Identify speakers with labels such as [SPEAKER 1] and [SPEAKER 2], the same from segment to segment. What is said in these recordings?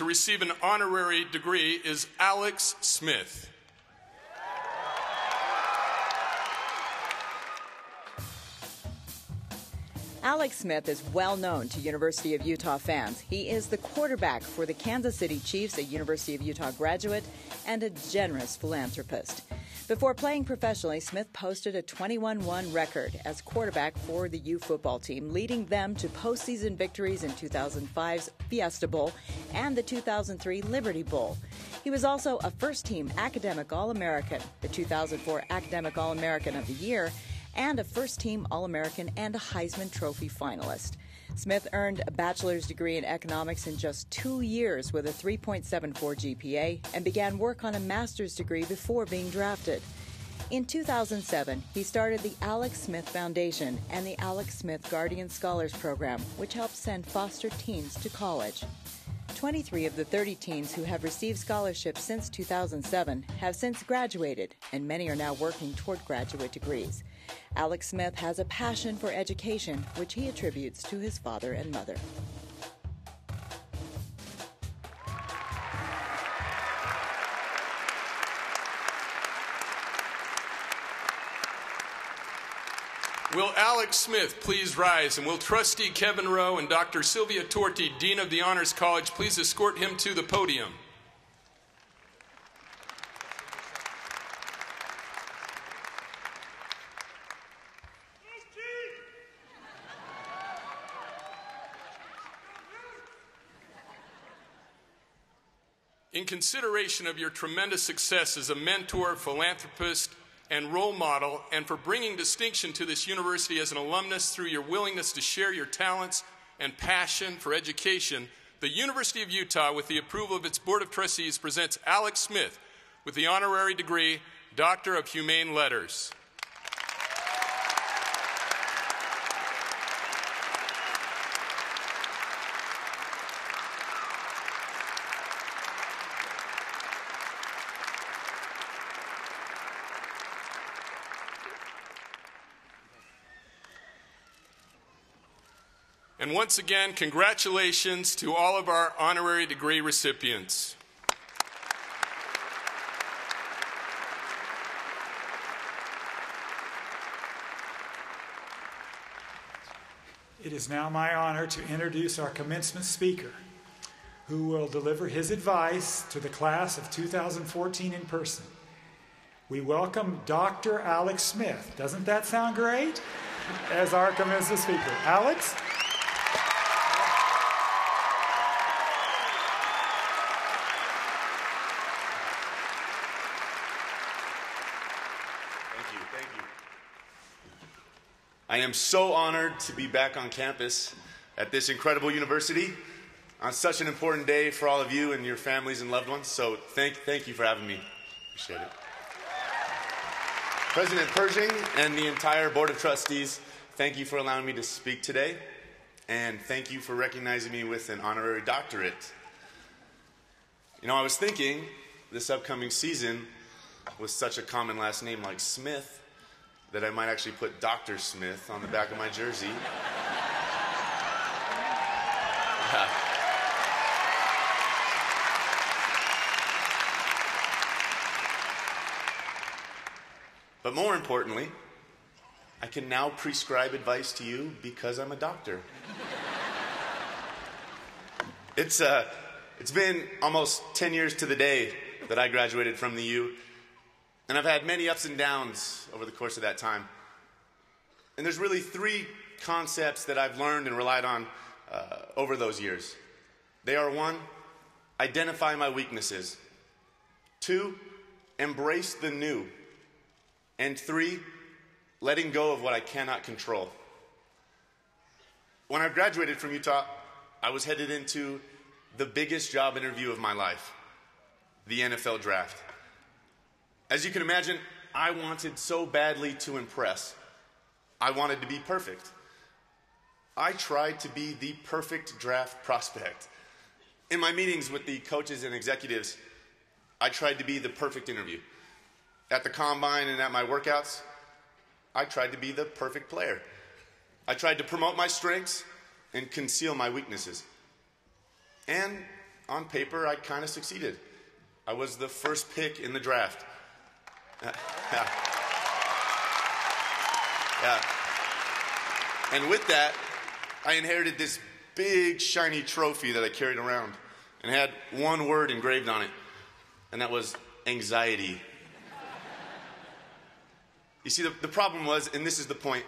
[SPEAKER 1] to receive an honorary degree is Alex Smith.
[SPEAKER 2] Alex Smith is well known to University of Utah fans. He is the quarterback for the Kansas City Chiefs, a University of Utah graduate, and a generous philanthropist. Before playing professionally, Smith posted a 21 1 record as quarterback for the U football team, leading them to postseason victories in 2005's Fiesta Bowl and the 2003 Liberty Bowl. He was also a first team Academic All American, the 2004 Academic All American of the Year, and a first team All American and a Heisman Trophy finalist. Smith earned a bachelor's degree in economics in just two years with a 3.74 GPA and began work on a master's degree before being drafted. In 2007, he started the Alex Smith Foundation and the Alex Smith Guardian Scholars Program, which helps send foster teens to college. 23 of the 30 teens who have received scholarships since 2007 have since graduated, and many are now working toward graduate degrees. Alex Smith has a passion for education, which he attributes to his father and mother.
[SPEAKER 1] Will Alex Smith please rise and will Trustee Kevin Rowe and Dr. Sylvia Torti, Dean of the Honors College, please escort him to the podium? In consideration of your tremendous success as a mentor, philanthropist, and role model, and for bringing distinction to this university as an alumnus through your willingness to share your talents and passion for education, the University of Utah, with the approval of its Board of Trustees, presents Alex Smith with the honorary degree Doctor of Humane Letters. And once again, congratulations to all of our honorary degree recipients.
[SPEAKER 3] It is now my honor to introduce our commencement speaker, who will deliver his advice to the class of 2014 in person. We welcome Dr. Alex Smith. Doesn't that sound great? As our commencement speaker. Alex?
[SPEAKER 4] Thank you, thank you. I am so honored to be back on campus at this incredible university on such an important day for all of you and your families and loved ones. So thank, thank you for having me. Appreciate it. President Pershing and the entire Board of Trustees, thank you for allowing me to speak today. And thank you for recognizing me with an honorary doctorate. You know, I was thinking this upcoming season with such a common last name like Smith that I might actually put Dr. Smith on the back of my jersey. But more importantly, I can now prescribe advice to you because I'm a doctor. it's, uh, it's been almost 10 years to the day that I graduated from the U, and I've had many ups and downs over the course of that time. And there's really three concepts that I've learned and relied on uh, over those years. They are one, identify my weaknesses, two, embrace the new, and three, letting go of what I cannot control. When I graduated from Utah, I was headed into the biggest job interview of my life the NFL draft. As you can imagine, I wanted so badly to impress. I wanted to be perfect. I tried to be the perfect draft prospect. In my meetings with the coaches and executives, I tried to be the perfect interview. At the combine and at my workouts, I tried to be the perfect player. I tried to promote my strengths and conceal my weaknesses. And on paper, I kind of succeeded. I was the first pick in the draft. Yeah. yeah. And with that, I inherited this big, shiny trophy that I carried around and had one word engraved on it, and that was anxiety. you see, the, the problem was, and this is the point,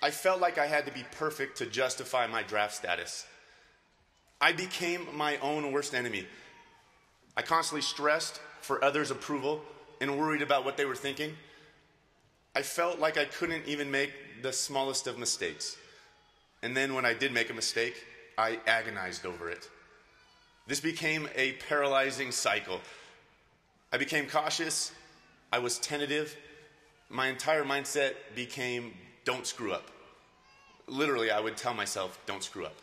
[SPEAKER 4] I felt like I had to be perfect to justify my draft status. I became my own worst enemy. I constantly stressed for others' approval and worried about what they were thinking. I felt like I couldn't even make the smallest of mistakes. And then when I did make a mistake, I agonized over it. This became a paralyzing cycle. I became cautious, I was tentative. My entire mindset became don't screw up. Literally, I would tell myself, don't screw up.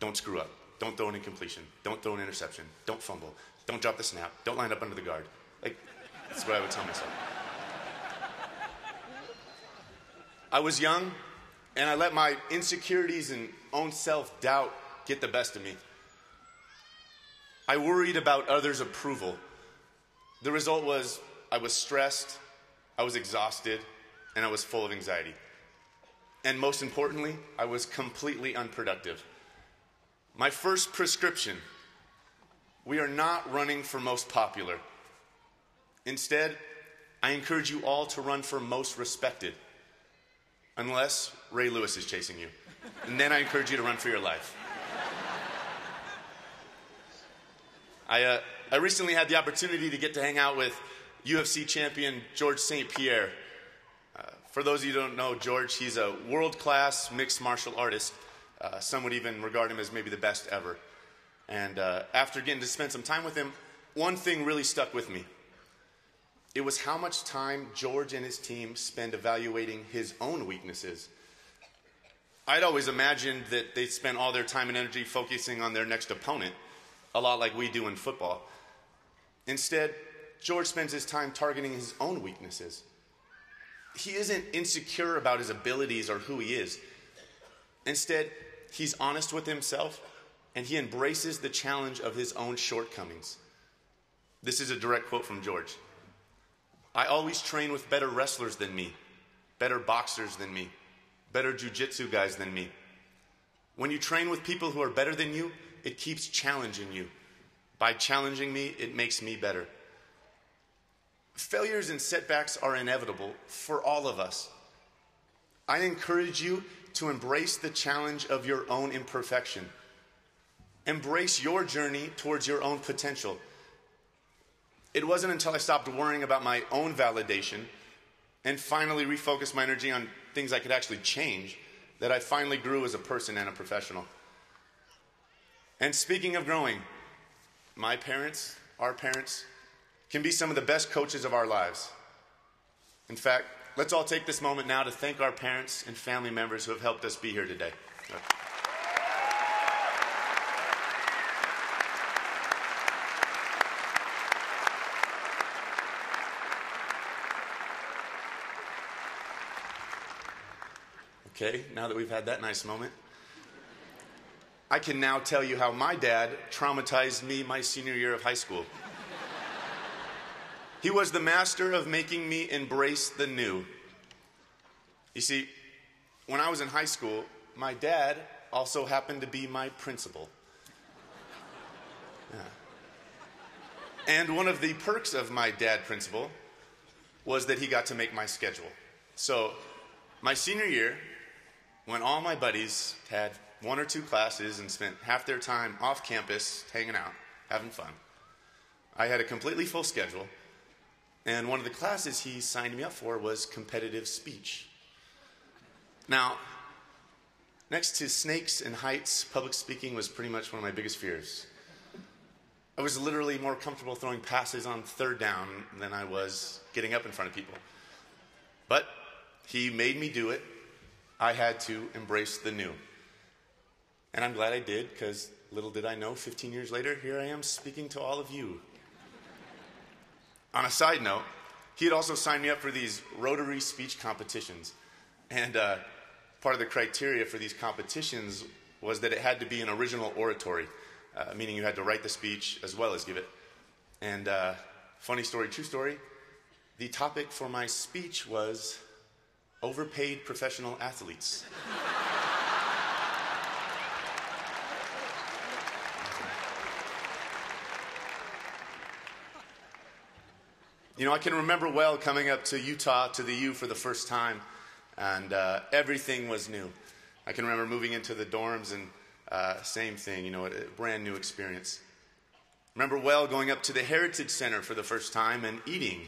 [SPEAKER 4] Don't screw up. Don't throw an incompletion. Don't throw an interception. Don't fumble. Don't drop the snap. Don't line up under the guard. Like, that's what I would tell myself. I was young, and I let my insecurities and own self doubt get the best of me. I worried about others' approval. The result was I was stressed, I was exhausted, and I was full of anxiety. And most importantly, I was completely unproductive. My first prescription we are not running for most popular. Instead, I encourage you all to run for most respected, unless Ray Lewis is chasing you. And then I encourage you to run for your life. I, uh, I recently had the opportunity to get to hang out with UFC champion George St. Pierre. Uh, for those of you who don't know George, he's a world class mixed martial artist. Uh, some would even regard him as maybe the best ever. And uh, after getting to spend some time with him, one thing really stuck with me. It was how much time George and his team spend evaluating his own weaknesses. I'd always imagined that they'd spend all their time and energy focusing on their next opponent, a lot like we do in football. Instead, George spends his time targeting his own weaknesses. He isn't insecure about his abilities or who he is. Instead, he's honest with himself and he embraces the challenge of his own shortcomings. This is a direct quote from George. I always train with better wrestlers than me, better boxers than me, better jujitsu guys than me. When you train with people who are better than you, it keeps challenging you. By challenging me, it makes me better. Failures and setbacks are inevitable for all of us. I encourage you to embrace the challenge of your own imperfection. Embrace your journey towards your own potential. It wasn't until I stopped worrying about my own validation and finally refocused my energy on things I could actually change that I finally grew as a person and a professional. And speaking of growing, my parents, our parents, can be some of the best coaches of our lives. In fact, let's all take this moment now to thank our parents and family members who have helped us be here today. Okay, now that we've had that nice moment, I can now tell you how my dad traumatized me my senior year of high school. He was the master of making me embrace the new. You see, when I was in high school, my dad also happened to be my principal. Yeah. And one of the perks of my dad principal was that he got to make my schedule. So, my senior year, when all my buddies had one or two classes and spent half their time off campus hanging out, having fun, I had a completely full schedule. And one of the classes he signed me up for was competitive speech. Now, next to snakes and heights, public speaking was pretty much one of my biggest fears. I was literally more comfortable throwing passes on third down than I was getting up in front of people. But he made me do it I had to embrace the new. And I'm glad I did because little did I know, 15 years later, here I am speaking to all of you. On a side note, he had also signed me up for these Rotary speech competitions. And uh, part of the criteria for these competitions was that it had to be an original oratory. uh, meaning you had to write the speech as well as give it. And uh, funny story, true story, the topic for my speech was overpaid professional athletes. You know, I can remember well coming up to Utah to the U for the first time, and uh, everything was new. I can remember moving into the dorms and uh, same thing, you know, a, brand new experience. Remember well going up to the Heritage Center for the first time and eating,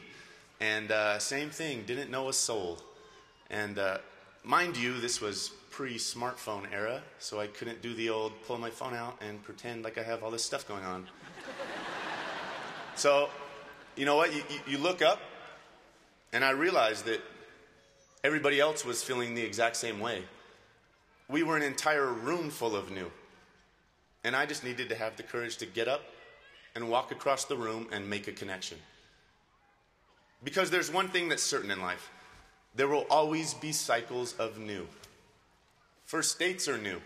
[SPEAKER 4] and uh, same thing, didn't know a soul. And uh, mind you, this was pre smartphone era, so I couldn't do the old pull my phone out and pretend like I have all this stuff going on. so you know what? You, you, look up, and I realized that everybody else was feeling the exact same way. We were an entire room full of new. And I just needed to have the courage to get up and walk across the room and make a connection. Because there's one thing that's certain in life there will always be cycles of new. First dates are new,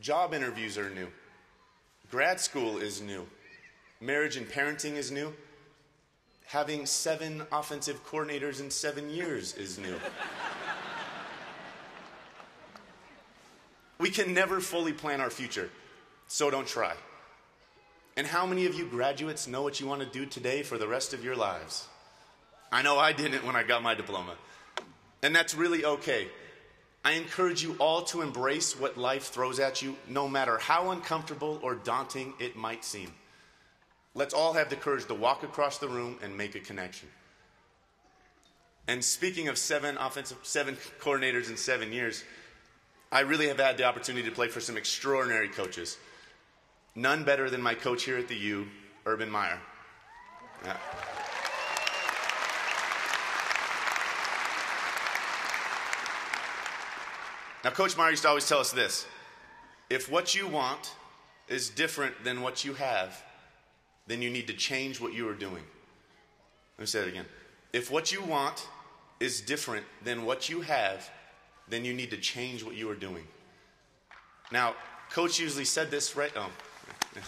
[SPEAKER 4] job interviews are new, grad school is new, marriage and parenting is new having seven offensive coordinators in seven years is new. we can never fully plan our future, so don't try. And how many of you graduates know what you want to do today for the rest of your lives? I know I didn't when I got my diploma. And that's really okay. I encourage you all to embrace what life throws at you, no matter how uncomfortable or daunting it might seem. Let's all have the courage to walk across the room and make a connection. And speaking of seven offensive, seven coordinators in seven years, I really have had the opportunity to play for some extraordinary coaches. None better than my coach here at the U, Urban Meyer. Yeah. Now, Coach Meyer used to always tell us this if what you want is different than what you have, then you need to change what you are doing. Let me say it again. If what you want is different than what you have, then you need to change what you are doing. Now, coach usually said this right. Oh.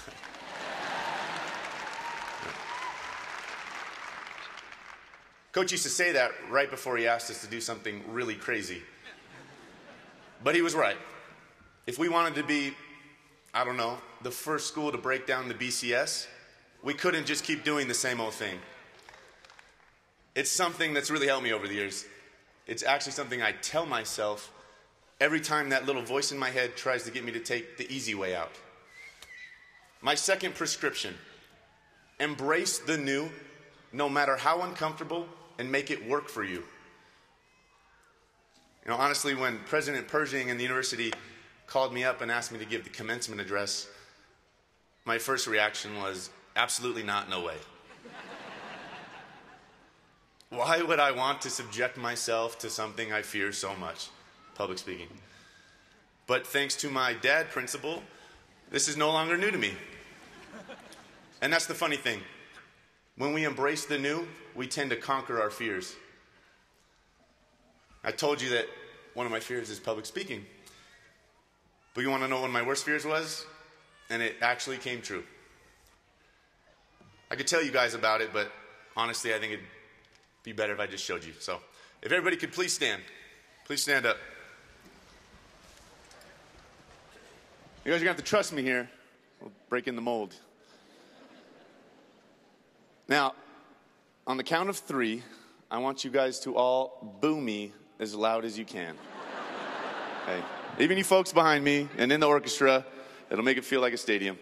[SPEAKER 4] coach used to say that right before he asked us to do something really crazy. But he was right. If we wanted to be, I don't know, the first school to break down the BCS, we couldn't just keep doing the same old thing. It's something that's really helped me over the years. It's actually something I tell myself every time that little voice in my head tries to get me to take the easy way out. My second prescription embrace the new, no matter how uncomfortable, and make it work for you. You know, honestly, when President Pershing and the university called me up and asked me to give the commencement address, my first reaction was, Absolutely not, no way. Why would I want to subject myself to something I fear so much? Public speaking. But thanks to my dad principal, this is no longer new to me. And that's the funny thing. When we embrace the new, we tend to conquer our fears. I told you that one of my fears is public speaking. But you want to know what my worst fears was? And it actually came true. I could tell you guys about it, but honestly, I think it'd be better if I just showed you. So, if everybody could please stand. Please stand up. You guys are to have to trust me here. We'll break in the mold. Now, on the count of three, I want you guys to all boo me as loud as you can. hey, even you folks behind me and in the orchestra, it'll make it feel like a stadium.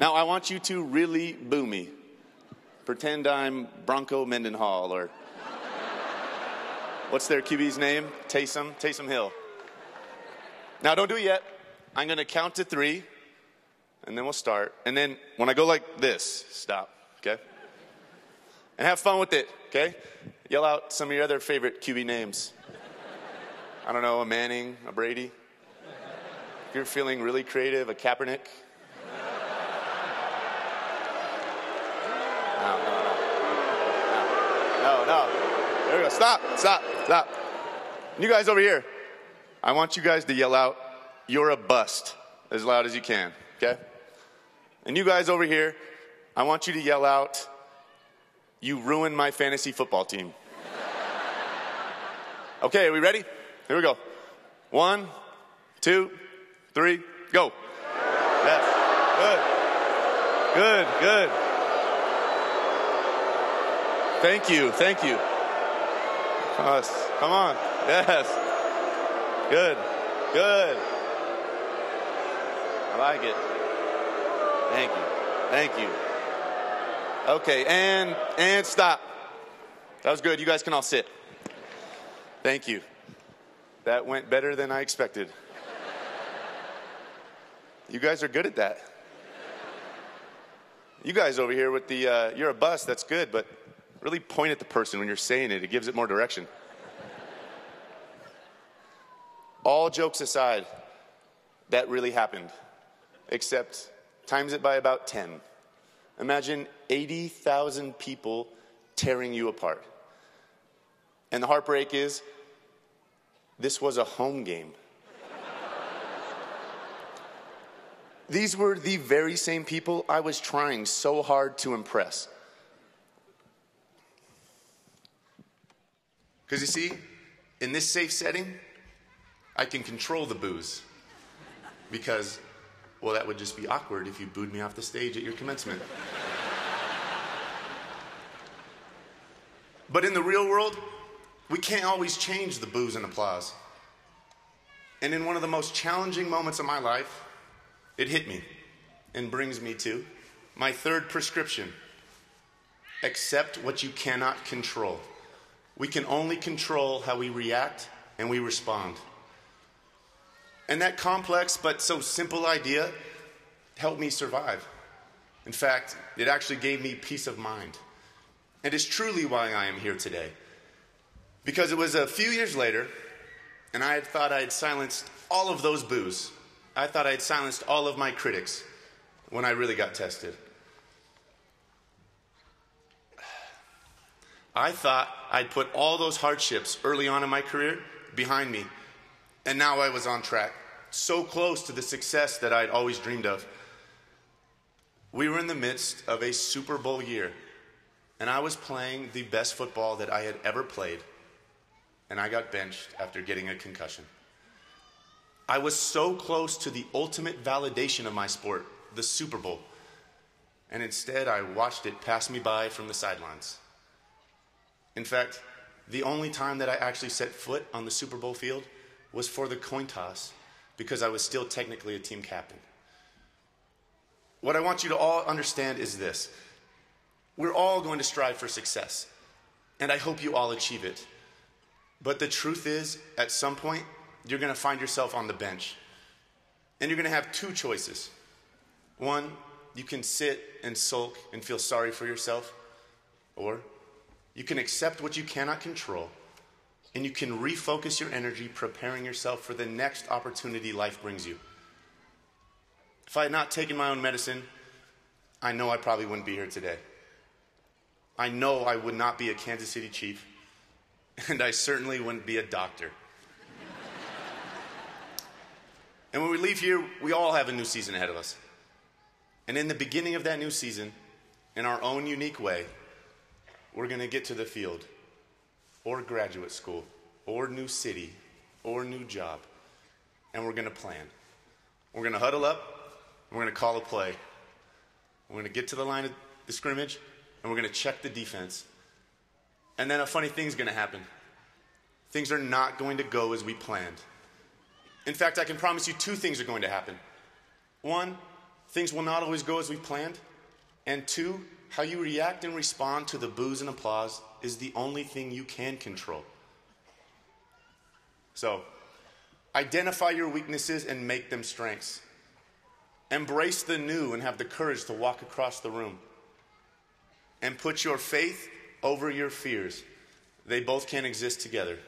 [SPEAKER 4] Now, I want you to really boo me. Pretend I'm Bronco Mendenhall or what's their QB's name? Taysom, Taysom Hill. Now, don't do it yet. I'm going to count to three, and then we'll start. And then when I go like this, stop, okay? And have fun with it, okay? Yell out some of your other favorite QB names. I don't know, a Manning, a Brady. If you're feeling really creative, a Kaepernick. no. No. no. No, no. There we go. Stop, stop, stop. You guys over here, I want you guys to yell out, you're a bust, as loud as you can. okay? And you guys over here, I want you to yell out, You ruined my fantasy football team. Okay, are we ready? Here we go. One, two, three, go. Yes. Good. Good, good. Thank you, thank you. Us. Come on. Yes. Good. Good. I like it. Thank you. Thank you. Okay, and and stop. That was good. You guys can all sit. Thank you. That went better than I expected. You guys are good at that. You guys over here with the, uh, you're a bus, that's good, but really point at the person when you're saying it. It gives it more direction. All jokes aside, that really happened, except times it by about 10. Imagine 80,000 people tearing you apart. And the heartbreak is, this was a home game. These were the very same people I was trying so hard to impress. Because you see, in this safe setting, I can control the boos. Because, well, that would just be awkward if you booed me off the stage at your commencement. but in the real world, we can't always change the boos and applause. And in one of the most challenging moments of my life, it hit me and brings me to my third prescription accept what you cannot control. We can only control how we react and we respond. And that complex but so simple idea helped me survive. In fact, it actually gave me peace of mind. And is truly why I am here today. Because it was a few years later, and I had thought I had silenced all of those boos. I thought I had silenced all of my critics when I really got tested. I thought I'd put all those hardships early on in my career behind me, and now I was on track, so close to the success that I'd always dreamed of. We were in the midst of a Super Bowl year, and I was playing the best football that I had ever played, and I got benched after getting a concussion. I was so close to the ultimate validation of my sport, the Super Bowl, and instead I watched it pass me by from the sidelines. In fact, the only time that I actually set foot on the Super Bowl field was for the coin toss because I was still technically a team captain. What I want you to all understand is this we're all going to strive for success, and I hope you all achieve it. But the truth is, at some point, you're going to find yourself on the bench. And you're going to have two choices. One, you can sit and sulk and feel sorry for yourself, or you can accept what you cannot control and you can refocus your energy preparing yourself for the next opportunity life brings you. If I had not taken my own medicine, I know I probably wouldn't be here today. I know I would not be a Kansas City Chief, and I certainly wouldn't be a doctor. and when we leave here, we all have a new season ahead of us. And in the beginning of that new season, in our own unique way, we're going to get to the field or graduate school or new city or new job, and we're going to plan. We're going to huddle up, we're going to call a play. We're going to get to the line of the scrimmage, and we're going to check the defense. And then a funny thing's going to happen. Things are not going to go as we planned. In fact, I can promise you two things are going to happen. One, things will not always go as we planned. And two, how you react and respond to the boos and applause is the only thing you can control. So, identify your weaknesses and make them strengths. Embrace the new and have the courage to walk across the room. And put your faith over your fears. They both can't exist together.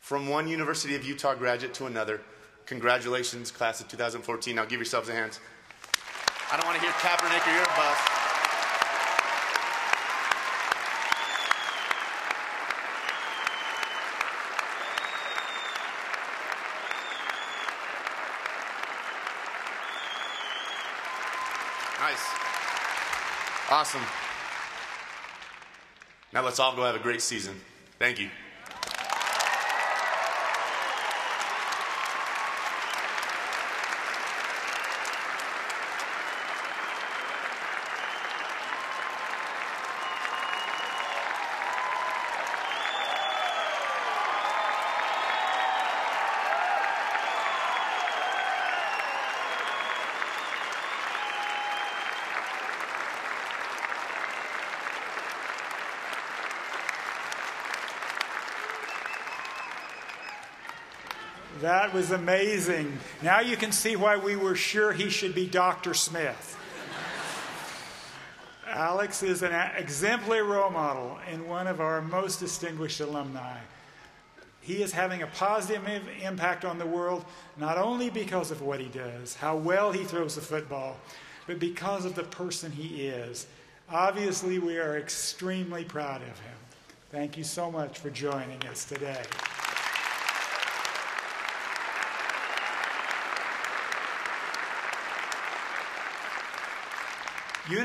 [SPEAKER 4] From one University of Utah graduate to another, congratulations, class of 2014. Now give yourselves a hand. I don't want to hear Kaepernick or you're a bust. Nice. Awesome. Now let's all go have a great season. Thank you.
[SPEAKER 3] That was amazing. Now you can see why we were sure he should be Dr. Smith. Alex is an exemplary role model and one of our most distinguished alumni. He is having a positive impact on the world, not only because of what he does, how well he throws the football, but because of the person he is. Obviously, we are extremely proud of him. Thank you so much for joining us today. University